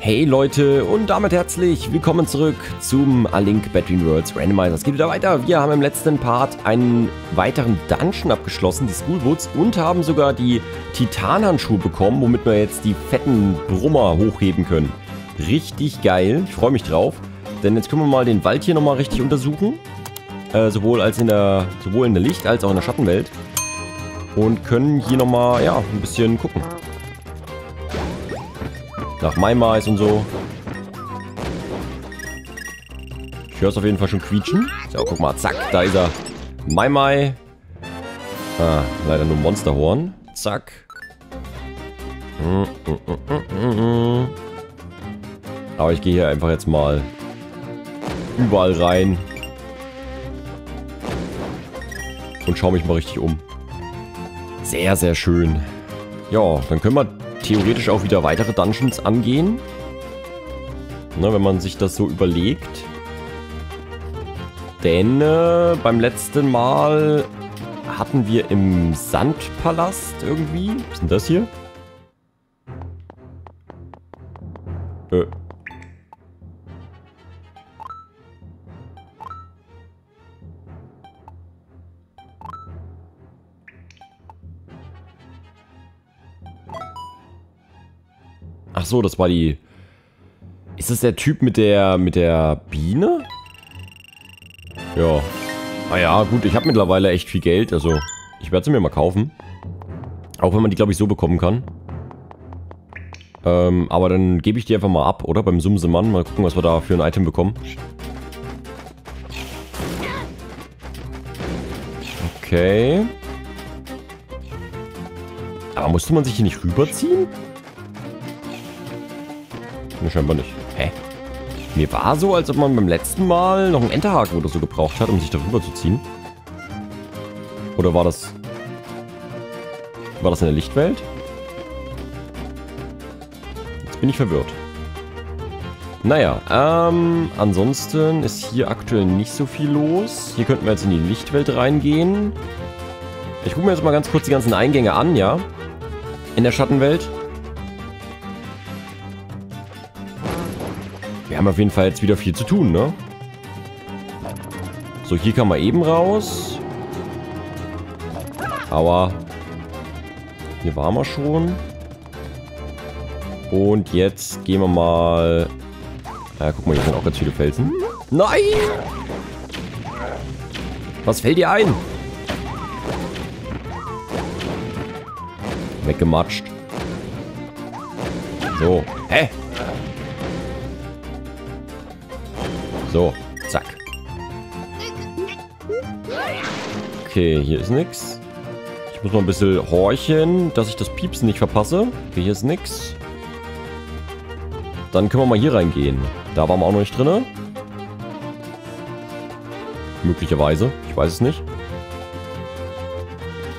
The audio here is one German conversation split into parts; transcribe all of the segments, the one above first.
Hey Leute und damit herzlich willkommen zurück zum A Link Between Worlds Randomizer. Es geht wieder weiter. Wir haben im letzten Part einen weiteren Dungeon abgeschlossen, die Schoolwoods, und haben sogar die Titanhandschuhe bekommen, womit wir jetzt die fetten Brummer hochheben können. Richtig geil. Ich freue mich drauf. Denn jetzt können wir mal den Wald hier nochmal richtig untersuchen. Äh, sowohl, als in der, sowohl in der Licht- als auch in der Schattenwelt. Und können hier nochmal, ja, ein bisschen gucken. Nach Maimais und so. Ich höre es auf jeden Fall schon quietschen. So, guck mal, zack, da ist er. Maimai. Ah, leider nur Monsterhorn. Zack. Aber ich gehe hier einfach jetzt mal überall rein. Und schaue mich mal richtig um. Sehr, sehr schön. Ja, dann können wir theoretisch auch wieder weitere Dungeons angehen. Ne, wenn man sich das so überlegt. Denn äh, beim letzten Mal hatten wir im Sandpalast irgendwie... Was ist denn das hier? Ach so, das war die... Ist das der Typ mit der mit der Biene? Ja. Ah ja, gut, ich habe mittlerweile echt viel Geld, also ich werde sie mir mal kaufen. Auch wenn man die, glaube ich, so bekommen kann. Ähm, aber dann gebe ich die einfach mal ab, oder? Beim Sumsemann. Mal gucken, was wir da für ein Item bekommen. Okay. Aber musste man sich hier nicht rüberziehen? Ne, scheinbar nicht. Hä? Mir war so, als ob man beim letzten Mal noch einen Enterhaken oder so gebraucht hat, um sich darüber zu ziehen. Oder war das... War das in der Lichtwelt? Jetzt bin ich verwirrt. Naja, ähm, ansonsten ist hier aktuell nicht so viel los. Hier könnten wir jetzt in die Lichtwelt reingehen. Ich gucke mir jetzt mal ganz kurz die ganzen Eingänge an, ja? In der Schattenwelt. Wir haben auf jeden Fall jetzt wieder viel zu tun, ne? So, hier kann man eben raus. Aua. Hier waren wir schon. Und jetzt gehen wir mal... Ja, guck mal, hier sind auch ganz viele Felsen. Nein! Was fällt dir ein? Weggematscht. So. Hä? So, zack. Okay, hier ist nix. Ich muss mal ein bisschen horchen, dass ich das Piepsen nicht verpasse. Okay, hier ist nix. Dann können wir mal hier reingehen. Da waren wir auch noch nicht drin. Möglicherweise. Ich weiß es nicht.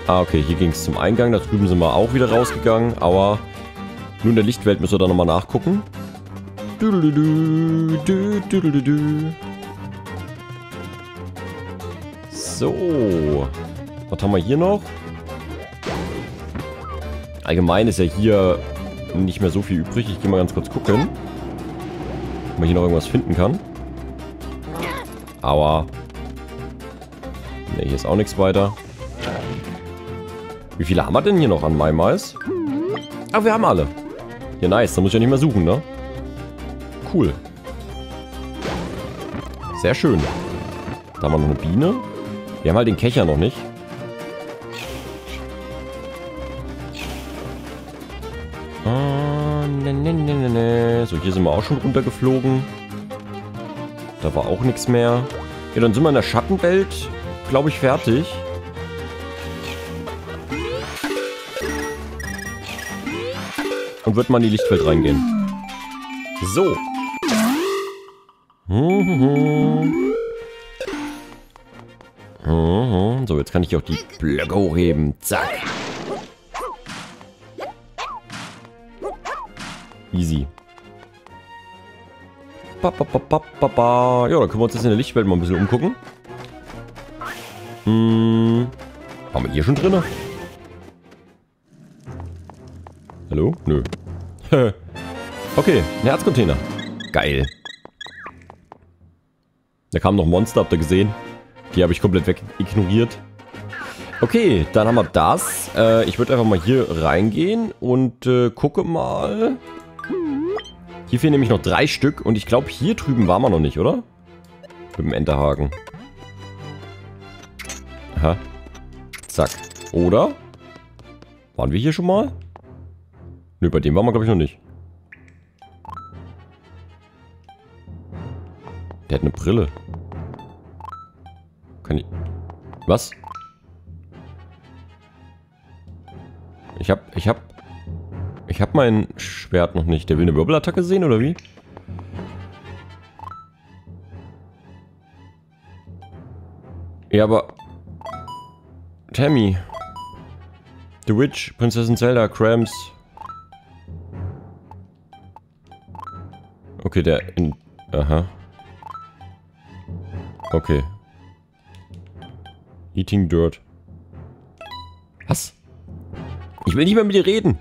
Ah, okay. Hier ging es zum Eingang. Da drüben sind wir auch wieder rausgegangen. Aber nur in der Lichtwelt müssen wir da nochmal nachgucken. So. Was haben wir hier noch? Allgemein ist ja hier nicht mehr so viel übrig. Ich gehe mal ganz kurz gucken. Ob man hier noch irgendwas finden kann. Aua. Ne, hier ist auch nichts weiter. Wie viele haben wir denn hier noch an Maimais? Ah, wir haben alle. Ja, nice. Da muss ich ja nicht mehr suchen, ne? Cool. Sehr schön. Da haben wir noch eine Biene. Wir haben halt den Kecher noch nicht. Ne, ne, ne, ne, so, hier sind wir auch schon runtergeflogen. Da war auch nichts mehr. Ja, dann sind wir in der Schattenwelt, glaube ich, fertig. Und wird mal in die Lichtwelt reingehen. So. So, jetzt kann ich auch die Blöcke hochheben. Zack. Easy. Ba, ba, ba. Ja, dann können wir uns jetzt in der Lichtwelt mal ein bisschen umgucken. Hm. Waren wir hier schon drin? Hallo? Nö. Okay, ein Herzcontainer. Geil. Da kamen noch Monster, habt ihr gesehen? Die habe ich komplett weg ignoriert. Okay, dann haben wir das. Äh, ich würde einfach mal hier reingehen und äh, gucke mal. Hier fehlen nämlich noch drei Stück und ich glaube, hier drüben waren wir noch nicht, oder? Mit dem Enterhaken. Aha. Zack. Oder? Waren wir hier schon mal? Nö, bei dem waren wir, glaube ich, noch nicht. Der hat eine Brille. Kann ich... Was? Ich hab... Ich hab... Ich hab mein Schwert noch nicht. Der will eine Wirbelattacke sehen, oder wie? Ja, aber... Tammy. The Witch, Prinzessin Zelda, Cramps. Okay, der in... Aha. Okay. Eating Dirt. Was? Ich will nicht mehr mit dir reden.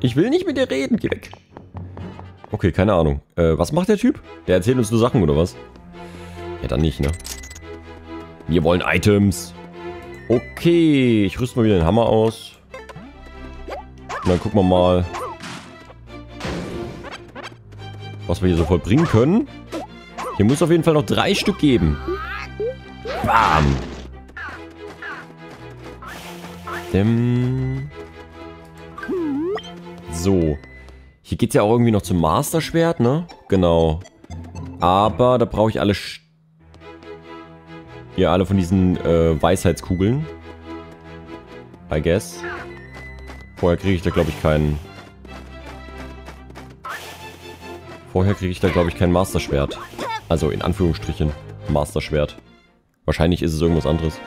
Ich will nicht mit dir reden. Geh weg. Okay, keine Ahnung. Äh, was macht der Typ? Der erzählt uns nur Sachen, oder was? Ja, dann nicht, ne? Wir wollen Items. Okay, ich rüste mal wieder den Hammer aus. Und dann gucken wir mal, was wir hier so vollbringen können. Hier muss auf jeden Fall noch drei Stück geben. Bam. Dem. So. Hier geht es ja auch irgendwie noch zum Master-Schwert, ne? Genau. Aber da brauche ich alle St ja, alle von diesen äh, Weisheitskugeln. I guess. Vorher kriege ich da, glaube ich, keinen... Vorher kriege ich da, glaube ich, kein Master-Schwert. Also, in Anführungsstrichen, Master-Schwert. Wahrscheinlich ist es irgendwas anderes.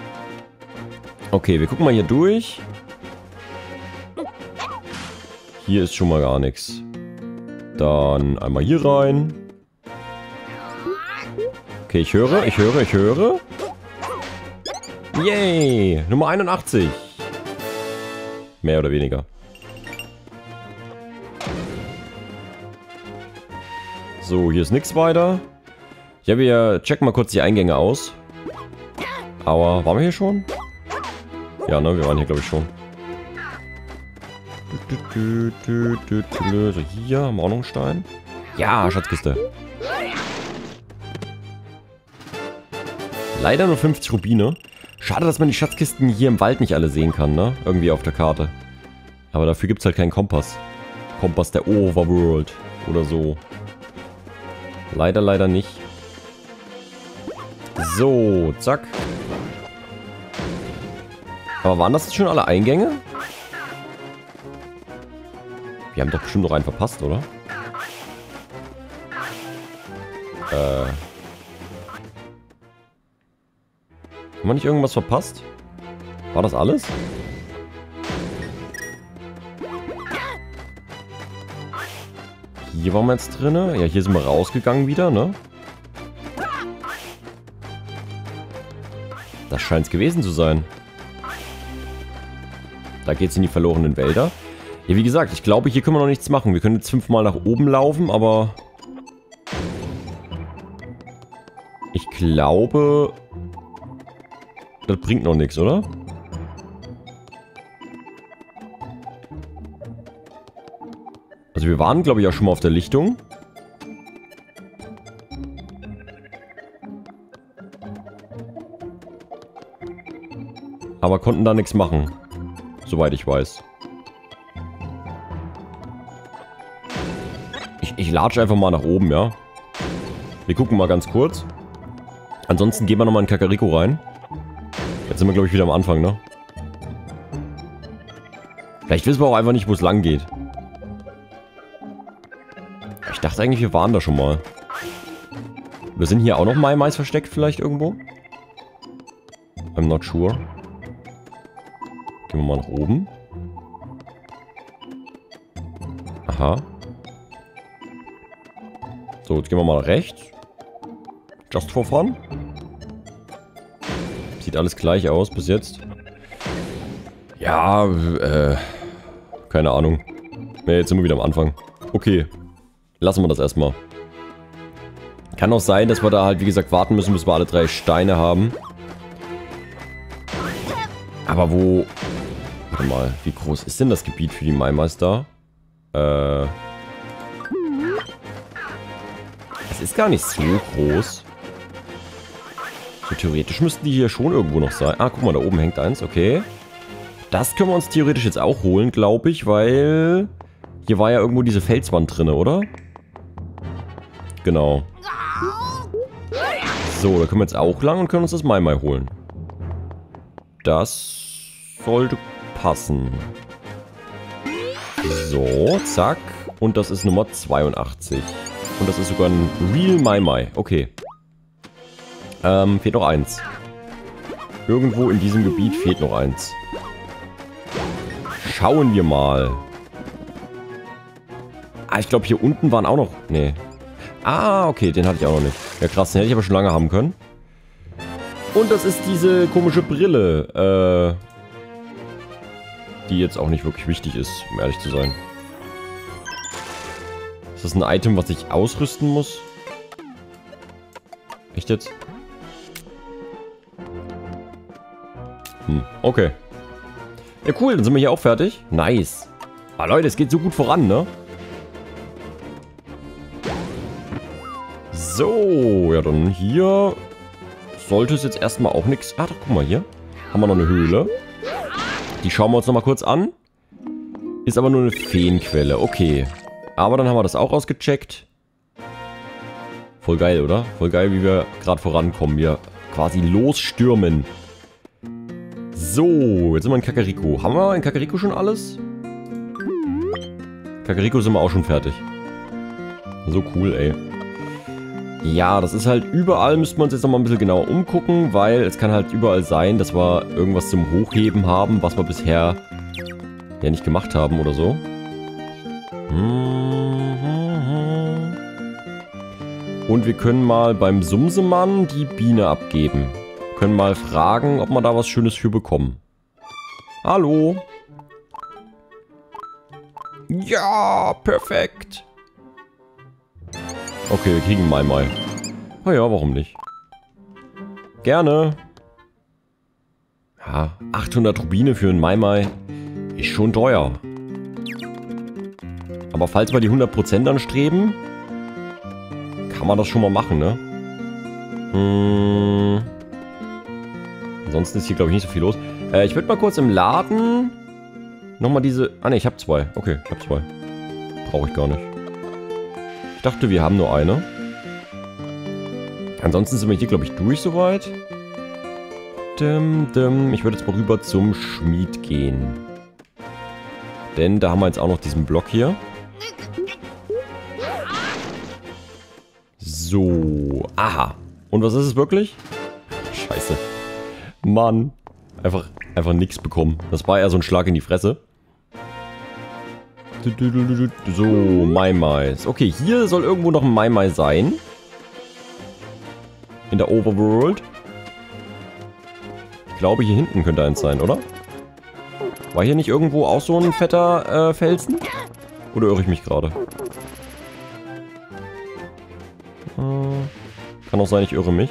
Okay, wir gucken mal hier durch. Hier ist schon mal gar nichts. Dann einmal hier rein. Okay, ich höre, ich höre, ich höre. Yay! Nummer 81. Mehr oder weniger. So, hier ist nichts weiter. Ja, wir checken mal kurz die Eingänge aus. Aber, waren wir hier schon? Ja, ne, wir waren hier, glaube ich, schon. So, hier haben. Ja, Schatzkiste. Leider nur 50 Rubine. Schade, dass man die Schatzkisten hier im Wald nicht alle sehen kann, ne? Irgendwie auf der Karte. Aber dafür gibt es halt keinen Kompass. Kompass der Overworld. Oder so. Leider, leider nicht. So, zack. Aber waren das jetzt schon alle Eingänge? Wir haben doch bestimmt noch einen verpasst, oder? Äh... Haben wir nicht irgendwas verpasst? War das alles? Hier waren wir jetzt drin. Ja, hier sind wir rausgegangen wieder, ne? Das scheint es gewesen zu sein. Da geht es in die verlorenen Wälder. Ja, wie gesagt, ich glaube, hier können wir noch nichts machen. Wir können jetzt fünfmal nach oben laufen, aber... Ich glaube, das bringt noch nichts, oder? Also wir waren, glaube ich, auch schon mal auf der Lichtung. Aber konnten da nichts machen. Soweit ich weiß. Ich, ich latsche einfach mal nach oben, ja. Wir gucken mal ganz kurz. Ansonsten gehen wir nochmal in Kakariko rein. Jetzt sind wir, glaube ich, wieder am Anfang, ne? Vielleicht wissen wir auch einfach nicht, wo es lang geht. Ich dachte eigentlich, wir waren da schon mal. Wir sind hier auch noch mal Mais versteckt vielleicht irgendwo? I'm not sure. Gehen wir mal nach oben. Aha. So, jetzt gehen wir mal nach rechts. Just for fun. Sieht alles gleich aus bis jetzt. Ja, äh... Keine Ahnung. Ja, jetzt sind wir wieder am Anfang. Okay. Lassen wir das erstmal. Kann auch sein, dass wir da halt, wie gesagt, warten müssen, bis wir alle drei Steine haben. Aber wo... Warte mal, wie groß ist denn das Gebiet für die Maimeister? Äh... Es ist gar nicht so groß. So theoretisch müssten die hier schon irgendwo noch sein. Ah, guck mal, da oben hängt eins, okay. Das können wir uns theoretisch jetzt auch holen, glaube ich, weil... Hier war ja irgendwo diese Felswand drin, oder? Genau. So, da können wir jetzt auch lang und können uns das Mai Mai holen. Das sollte passen. So, zack. Und das ist Nummer 82. Und das ist sogar ein Real Mai Mai. Okay. Ähm, fehlt noch eins. Irgendwo in diesem Gebiet fehlt noch eins. Schauen wir mal. Ah, ich glaube hier unten waren auch noch... Nee. Ah, okay, den hatte ich auch noch nicht. Ja krass, den hätte ich aber schon lange haben können. Und das ist diese komische Brille, äh... Die jetzt auch nicht wirklich wichtig ist, um ehrlich zu sein. Ist das ein Item, was ich ausrüsten muss? Echt jetzt? Hm, okay. Ja, cool, dann sind wir hier auch fertig. Nice. Ah, Leute, es geht so gut voran, ne? So, ja dann hier sollte es jetzt erstmal auch nichts... Ah, doch, guck mal hier. Haben wir noch eine Höhle. Die schauen wir uns nochmal kurz an. Ist aber nur eine Feenquelle. Okay. Aber dann haben wir das auch ausgecheckt. Voll geil, oder? Voll geil, wie wir gerade vorankommen. Wir quasi losstürmen. So, jetzt sind wir in Kakariko. Haben wir in Kakariko schon alles? Kakariko sind wir auch schon fertig. So cool, ey. Ja, das ist halt überall, müsste man uns jetzt nochmal ein bisschen genauer umgucken, weil es kann halt überall sein, dass wir irgendwas zum Hochheben haben, was wir bisher ja nicht gemacht haben oder so. Und wir können mal beim Sumsemann die Biene abgeben. Können mal fragen, ob wir da was Schönes für bekommen. Hallo? Ja, perfekt. Okay, wir kriegen Mai Mai. Oh ja, warum nicht? Gerne. Ja, 800 Rubine für einen Mai Mai ist schon teuer. Aber falls wir die 100% anstreben, kann man das schon mal machen, ne? Hm. Ansonsten ist hier, glaube ich, nicht so viel los. Äh, ich würde mal kurz im Laden nochmal diese... Ah, ne, ich habe zwei. Okay, ich habe zwei. Brauche ich gar nicht dachte, wir haben nur eine. Ansonsten sind wir hier, glaube ich, durch soweit. Dim, dim. Ich würde jetzt mal rüber zum Schmied gehen. Denn da haben wir jetzt auch noch diesen Block hier. So. Aha. Und was ist es wirklich? Scheiße. Mann. Einfach, einfach nichts bekommen. Das war eher so ein Schlag in die Fresse. So, Mai Mais. Okay, hier soll irgendwo noch ein Mai Mai sein. In der Overworld. Ich glaube, hier hinten könnte eins sein, oder? War hier nicht irgendwo auch so ein fetter äh, Felsen? Oder irre ich mich gerade? Äh, kann auch sein, ich irre mich.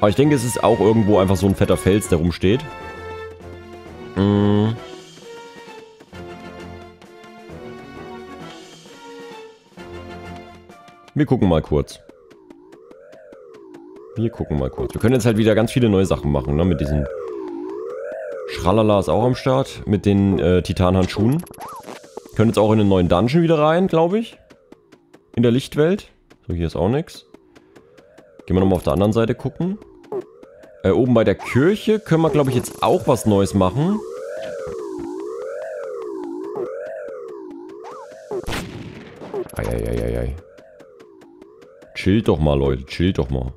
Aber ich denke, es ist auch irgendwo einfach so ein fetter Fels, der rumsteht. Mmh. Wir gucken mal kurz. Wir gucken mal kurz. Wir können jetzt halt wieder ganz viele neue Sachen machen, ne? Mit diesen... Schralala ist auch am Start. Mit den äh, Titanhandschuhen. Können jetzt auch in den neuen Dungeon wieder rein, glaube ich. In der Lichtwelt. So, hier ist auch nichts. Gehen wir nochmal auf der anderen Seite gucken. Äh, oben bei der Kirche können wir, glaube ich, jetzt auch was Neues machen. Chillt doch mal, Leute. Chillt doch mal.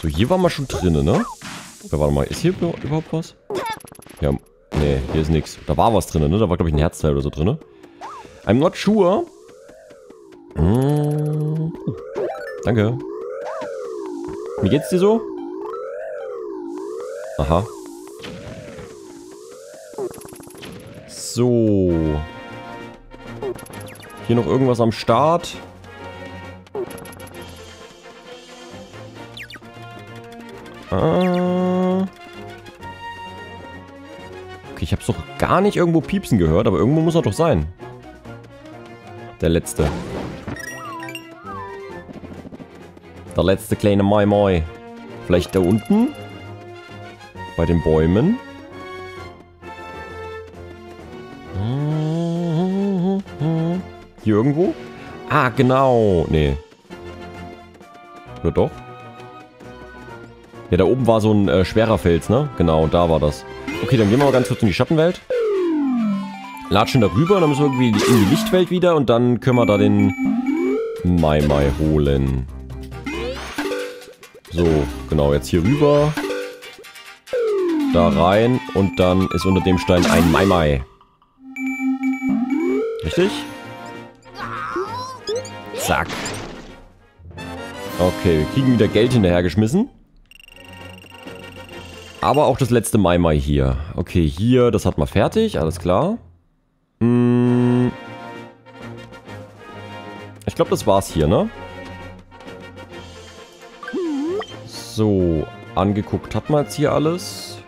So, hier waren wir schon drinnen, ne? Oder warte mal, ist hier überhaupt was? Ja, nee, hier ist nichts. Da war was drinnen, ne? Da war, glaube ich, ein Herzteil oder so drin. I'm not sure. Mmh. Danke. Wie geht's dir so? So. Hier noch irgendwas am Start. Okay, ich habe doch gar nicht irgendwo piepsen gehört, aber irgendwo muss er doch sein. Der letzte. Der letzte kleine Mai Mai. Vielleicht da unten? Bei den Bäumen? Hier irgendwo? Ah, genau. Nee. Oder doch? Ja, da oben war so ein äh, schwerer Fels, ne? Genau, da war das. Okay, dann gehen wir mal ganz kurz in die Schattenwelt. Latschen darüber, dann müssen wir irgendwie in die Lichtwelt wieder und dann können wir da den Mai Mai holen. So, genau, jetzt hier rüber. Da rein und dann ist unter dem Stein ein Mai Mai. Richtig? Zack. Okay, wir kriegen wieder Geld hinterhergeschmissen. Aber auch das letzte Mai Mai hier. Okay, hier, das hat man fertig, alles klar. Hm. Ich glaube, das war's hier, ne? So, angeguckt hat man jetzt hier alles.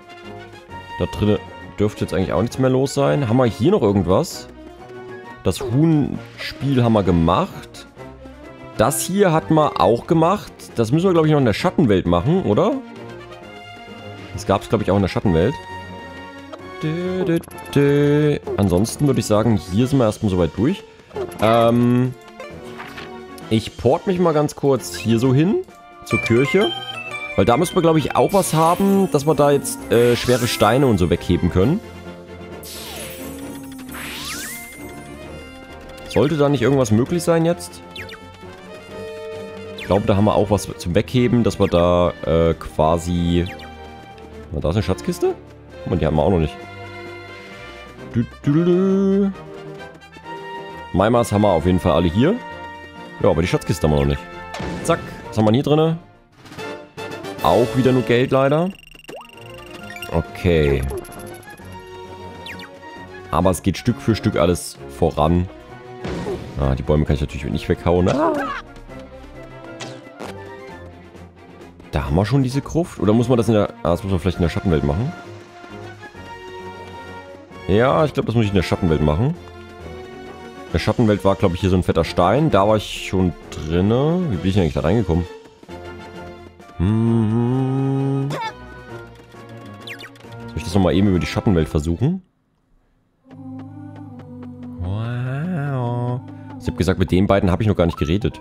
Da drin dürfte jetzt eigentlich auch nichts mehr los sein. Haben wir hier noch irgendwas? Das Huhn-Spiel haben wir gemacht. Das hier hat man auch gemacht. Das müssen wir, glaube ich, noch in der Schattenwelt machen, oder? Das gab es, glaube ich, auch in der Schattenwelt. Dö, dö, dö. Ansonsten würde ich sagen, hier sind wir erstmal soweit durch. Ähm, ich port mich mal ganz kurz hier so hin, zur Kirche. Weil da müssen wir, glaube ich, auch was haben, dass wir da jetzt äh, schwere Steine und so wegheben können. Sollte da nicht irgendwas möglich sein jetzt? Ich glaube, da haben wir auch was zum Wegheben, dass wir da äh, quasi na, da ist eine Schatzkiste? Und die haben wir auch noch nicht. Du, du, du. Maimas haben wir auf jeden Fall alle hier. Ja, aber die Schatzkiste haben wir noch nicht. Zack. Was haben wir hier drin? Auch wieder nur Geld leider. Okay. Aber es geht Stück für Stück alles voran. Ah, die Bäume kann ich natürlich nicht weghauen. Ah. Haben wir schon diese Gruft. Oder muss man das in der... Ah, das muss man vielleicht in der Schattenwelt machen. Ja, ich glaube, das muss ich in der Schattenwelt machen. In der Schattenwelt war, glaube ich, hier so ein fetter Stein. Da war ich schon drinne. Wie bin ich eigentlich da reingekommen? Hm. Soll ich das nochmal eben über die Schattenwelt versuchen? Wow. Ich habe gesagt, mit den beiden habe ich noch gar nicht geredet.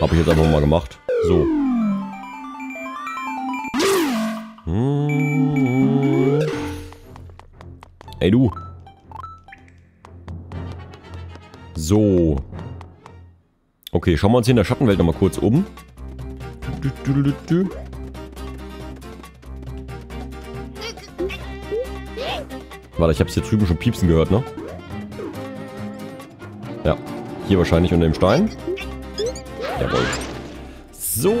Habe ich jetzt einfach mal gemacht. So. Hm. Ey, du. So. Okay, schauen wir uns hier in der Schattenwelt nochmal kurz um. Warte, ich habe es hier drüben schon piepsen gehört, ne? Ja. Hier wahrscheinlich unter dem Stein. Jawohl. So,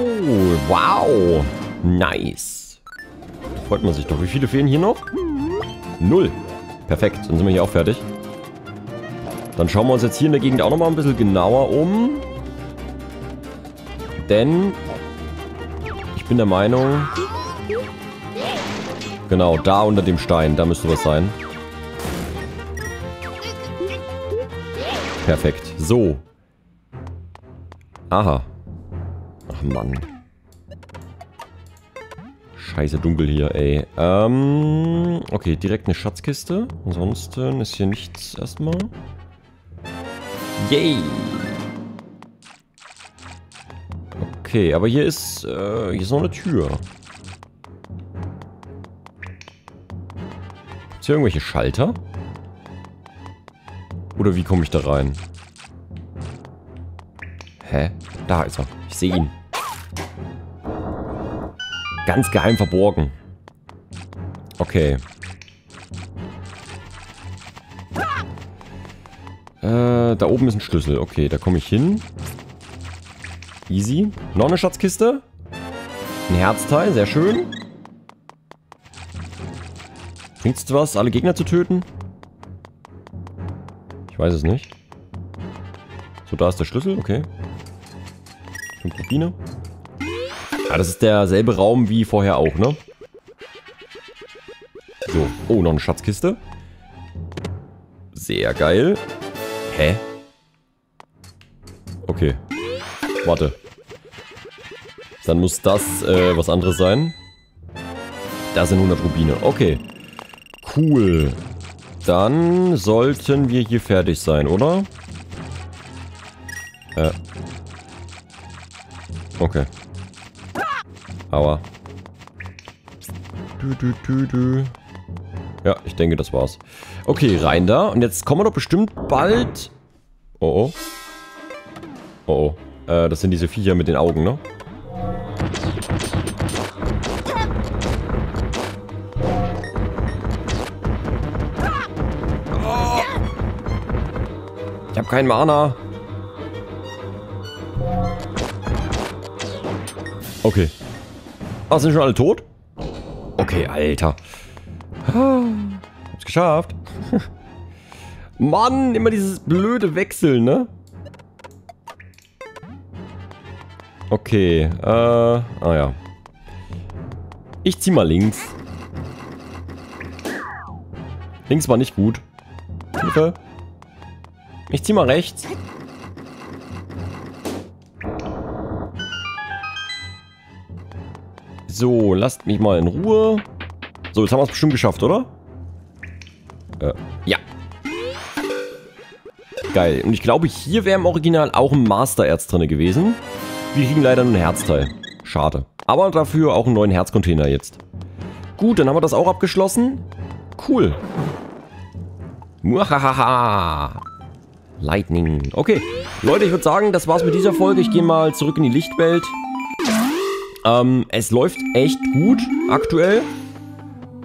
wow. Nice. Freut man sich doch. Wie viele fehlen hier noch? Null. Perfekt, dann sind wir hier auch fertig. Dann schauen wir uns jetzt hier in der Gegend auch nochmal ein bisschen genauer um. Denn ich bin der Meinung... Genau, da unter dem Stein, da müsste was sein. Perfekt. So, Aha. Ach Mann. Scheiße dunkel hier, ey. Ähm, okay, direkt eine Schatzkiste. Ansonsten ist hier nichts erstmal. Yay! Okay, aber hier ist, äh, hier ist noch eine Tür. Ist hier irgendwelche Schalter? Oder wie komme ich da rein? Hä? Da ist er. Ich sehe ihn. Ganz geheim verborgen. Okay. Äh, da oben ist ein Schlüssel. Okay, da komme ich hin. Easy. Noch eine Schatzkiste. Ein Herzteil, sehr schön. Bringt's was, alle Gegner zu töten? Ich weiß es nicht. So, da ist der Schlüssel, okay. Fünf Rubine. Ja, das ist derselbe Raum wie vorher auch, ne? So, oh, noch eine Schatzkiste. Sehr geil. Hä? Okay. Warte. Dann muss das äh, was anderes sein. Da sind 100 Rubine. Okay. Cool. Dann sollten wir hier fertig sein, oder? Äh. Okay. Aua. Du, du, du, du. Ja, ich denke, das war's. Okay, rein da. Und jetzt kommen wir doch bestimmt bald... Oh, oh. Oh, oh. Äh, das sind diese Viecher mit den Augen, ne? Ich habe keinen Mana. Okay. Ah, sind schon alle tot? Okay, Alter. Hab's geschafft. Mann, immer dieses blöde Wechseln, ne? Okay, äh, ah ja. Ich zieh mal links. Links war nicht gut. Hilfe. Ich zieh mal rechts. So, lasst mich mal in Ruhe. So, jetzt haben wir es bestimmt geschafft, oder? Äh, ja. Geil. Und ich glaube, hier wäre im Original auch ein Master-Erz drin gewesen. Wir kriegen leider nur ein Herzteil. Schade. Aber dafür auch einen neuen Herzcontainer jetzt. Gut, dann haben wir das auch abgeschlossen. Cool. Muahaha. Lightning. Okay. Leute, ich würde sagen, das war's mit dieser Folge. Ich gehe mal zurück in die Lichtwelt. Ähm, es läuft echt gut aktuell.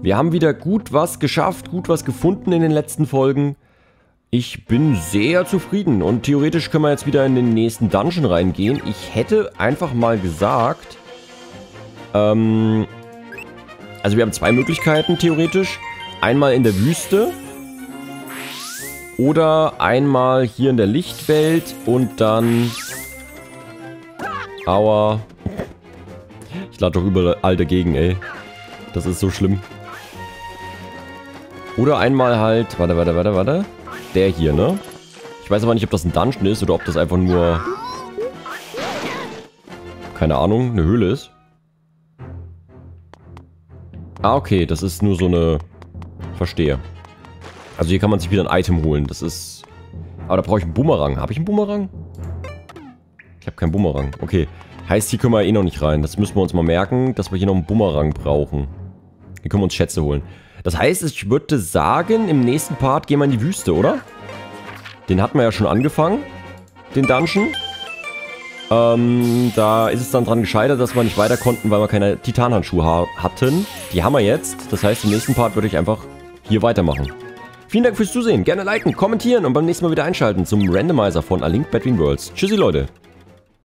Wir haben wieder gut was geschafft, gut was gefunden in den letzten Folgen. Ich bin sehr zufrieden und theoretisch können wir jetzt wieder in den nächsten Dungeon reingehen. Ich hätte einfach mal gesagt, ähm, also wir haben zwei Möglichkeiten theoretisch. Einmal in der Wüste oder einmal hier in der Lichtwelt und dann... Aua. Ich lade doch überall dagegen, ey. Das ist so schlimm. Oder einmal halt... Warte, warte, warte, warte. Der hier, ne? Ich weiß aber nicht, ob das ein Dungeon ist oder ob das einfach nur... Keine Ahnung, eine Höhle ist. Ah, okay, das ist nur so eine... Verstehe. Also hier kann man sich wieder ein Item holen. Das ist... Aber da brauche ich einen Bumerang. Habe ich einen Bumerang? Ich habe keinen Bumerang. Okay. Heißt, hier können wir eh noch nicht rein. Das müssen wir uns mal merken, dass wir hier noch einen Bumerang brauchen. Hier können wir uns Schätze holen. Das heißt, ich würde sagen, im nächsten Part gehen wir in die Wüste, oder? Den hatten wir ja schon angefangen. Den Dungeon. Ähm, da ist es dann dran gescheitert, dass wir nicht weiter konnten, weil wir keine Titanhandschuhe hatten. Die haben wir jetzt. Das heißt, im nächsten Part würde ich einfach hier weitermachen. Vielen Dank fürs Zusehen. Gerne liken, kommentieren und beim nächsten Mal wieder einschalten zum Randomizer von A Link Between Worlds. Tschüssi, Leute.